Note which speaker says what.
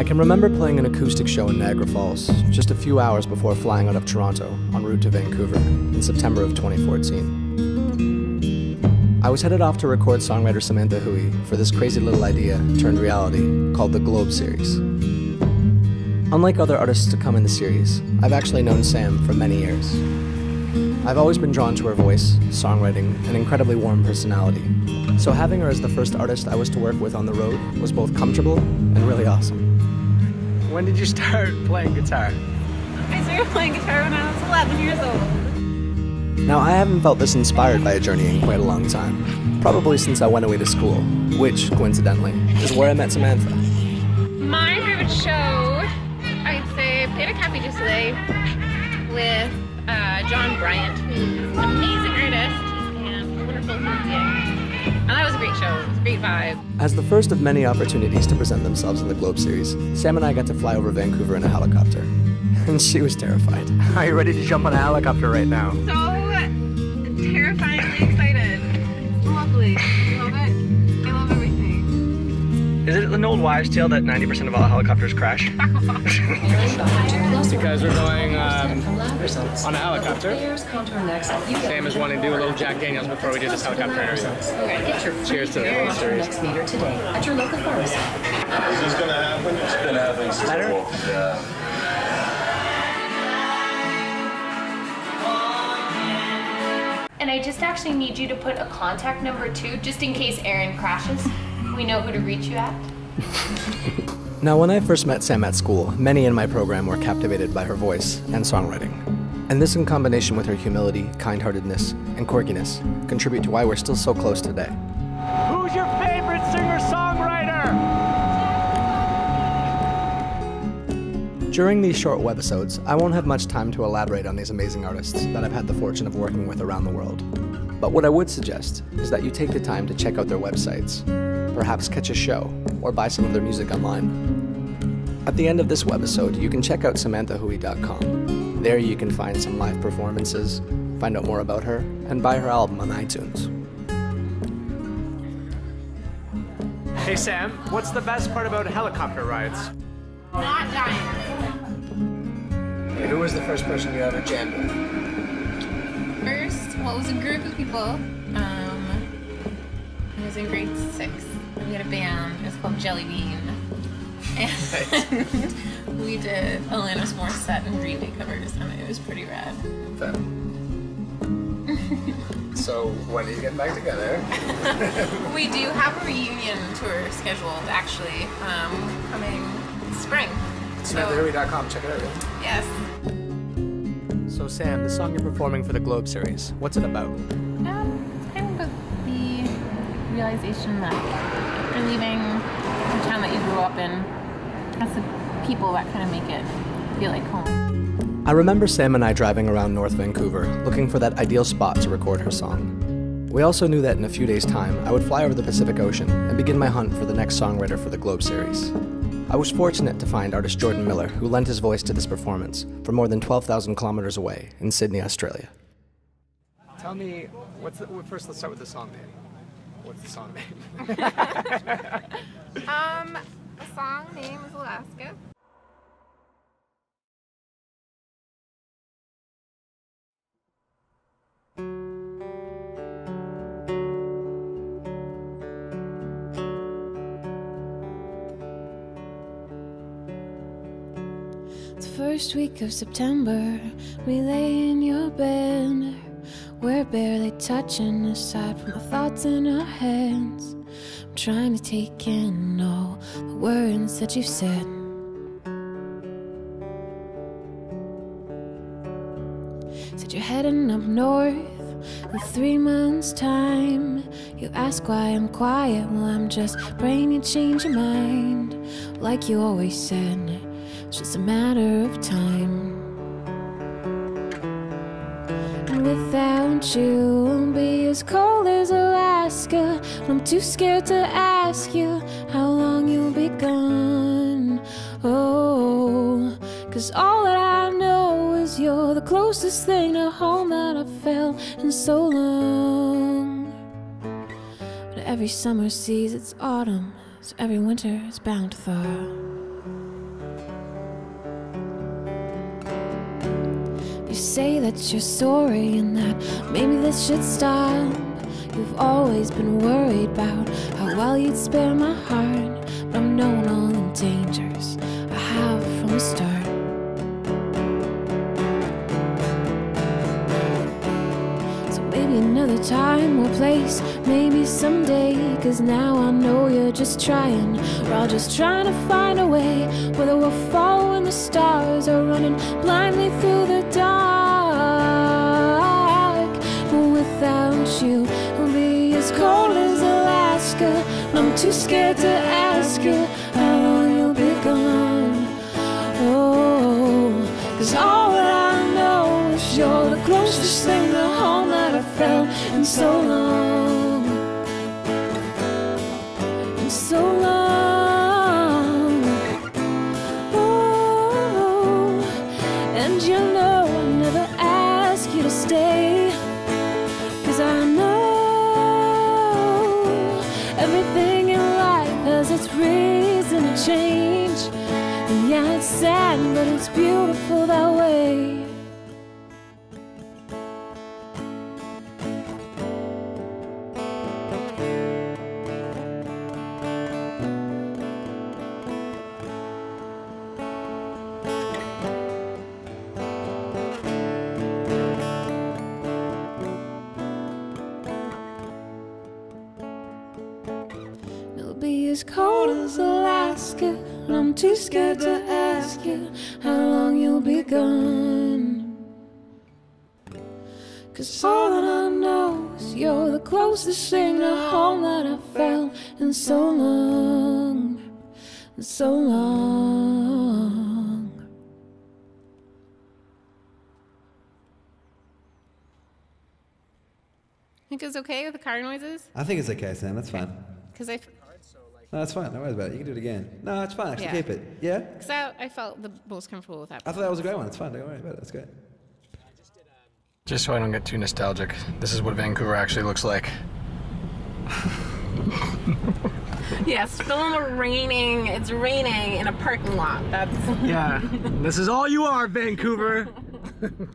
Speaker 1: I can remember playing an acoustic show in Niagara Falls just a few hours before flying out of Toronto en route to Vancouver in September of 2014. I was headed off to record songwriter Samantha Hooey for this crazy little idea turned reality called the Globe Series. Unlike other artists to come in the series, I've actually known Sam for many years. I've always been drawn to her voice, songwriting, and incredibly warm personality. So having her as the first artist I was to work with on the road was both comfortable and really awesome. When did you start playing guitar?
Speaker 2: I started playing guitar when I was 11 years old.
Speaker 1: Now, I haven't felt this inspired by a journey in quite a long time. Probably since I went away to school, which, coincidentally, is where I met Samantha.
Speaker 2: My favorite show, I'd say, played a Cafe du Soleil with uh, John Bryant, who's an amazing artist and a wonderful human being. And that was a great show. It was a great vibe.
Speaker 1: As the first of many opportunities to present themselves in the Globe Series, Sam and I got to fly over Vancouver in a helicopter. And she was terrified. Are you ready to jump on a helicopter right now?
Speaker 2: So terrifyingly excited. It's lovely.
Speaker 1: Is it an old wives' tale that 90% of all helicopters crash? because we're going um, on a helicopter. Sam is wanting to do a little Jack Daniels before we do this helicopter interview.
Speaker 3: Get your
Speaker 1: Cheers to the
Speaker 3: Globe
Speaker 1: Globe Series.
Speaker 3: next meter today at your local pharmacy.
Speaker 4: Is this gonna happen? It's been happening since
Speaker 1: Better?
Speaker 4: Yeah.
Speaker 5: And I just actually need you to put a contact number too, just in case Aaron crashes. We know who to reach you at.
Speaker 1: Now, when I first met Sam at school, many in my program were captivated by her voice and songwriting. And this, in combination with her humility, kind heartedness, and quirkiness, contribute to why we're still so close today. Who's your favorite singer songwriter? During these short webisodes, I won't have much time to elaborate on these amazing artists that I've had the fortune of working with around the world. But what I would suggest is that you take the time to check out their websites, perhaps catch a show, or buy some of their music online. At the end of this webisode, you can check out samanthahooey.com. There you can find some live performances, find out more about her, and buy her album on iTunes. Hey Sam, what's the best part about helicopter rides?
Speaker 2: Not dying.
Speaker 1: Who was the first person you ever jammed with?
Speaker 2: First, well, it was a group of people. Um, I was in grade six. We had a band. It was called Jelly Bean. And we did Alanis Morissette and Green Day covers, and it was pretty rad.
Speaker 1: so when are you getting back together?
Speaker 2: We do have a reunion tour scheduled, actually, um, coming spring.
Speaker 1: SamanthaHooey.com, check it out.
Speaker 2: Yes.
Speaker 1: So Sam, the song you're performing for the Globe series, what's it about?
Speaker 2: Um, it's kind of about the realization that you're leaving the town that you grew up in. That's the people that kind of make it feel like home.
Speaker 1: I remember Sam and I driving around North Vancouver, looking for that ideal spot to record her song. We also knew that in a few days' time, I would fly over the Pacific Ocean and begin my hunt for the next songwriter for the Globe series. I was fortunate to find artist Jordan Millar, who lent his voice to this performance from more than 12,000 kilometers away in Sydney, Australia. Tell me, what's the, first let's start with the song name. What's the song name?
Speaker 2: Um, the song name is Alaska.
Speaker 6: First week of September, we lay in your bed. We're barely touching aside from the thoughts in our heads. I'm trying to take in all the words that you've said. Said you're heading up north in three months' time. You ask why I'm quiet, well, I'm just praying you change your mind. Like you always said, it's just a matter of time. And without you, I'll be as cold as Alaska. I'm too scared to ask you how long you'll be gone. Oh, cause all that I know is you're the closest thing to home that I've felt in so long. But every summer sees its autumn, so every winter is bound to thaw. You say that you're sorry and that maybe this should stop. You've always been worried about how well you'd spare my heart, but I'm knowing all the dangers I have from the start. So maybe another time or place, maybe someday. Cause now I know you're just trying. We're all just trying to find a way. Whether we're following the stars or running blindly through the dark. Too scared to ask you how long you'll be gone. Oh, cause all that I know is you're the closest thing to home that I felt in so long. In so long. Oh, and you know its reason to change. And yeah, it's sad, but it's beautiful that way. As cold as Alaska, and I'm too scared to ask you how long you'll be gone. Cause all that I know is you're the closest thing to home that I've felt in so long, in so long.
Speaker 2: Think it's okay with the car noises?
Speaker 7: I think it's okay, Sam. That's fine.
Speaker 2: Because I,
Speaker 7: No, that's fine. Don't worry about it. You can do it again. No, it's fine. Actually,
Speaker 2: Yeah.
Speaker 7: keep it. Yeah?
Speaker 2: cause I, I felt the most comfortable with that.
Speaker 7: I thought that was a great one. It's fine. Don't worry about it. That's great.
Speaker 1: Just so I don't get too nostalgic, this is what Vancouver actually looks like.
Speaker 2: Yes, film raining. It's raining in a parking lot. That's
Speaker 1: Yeah, this is all you are, Vancouver.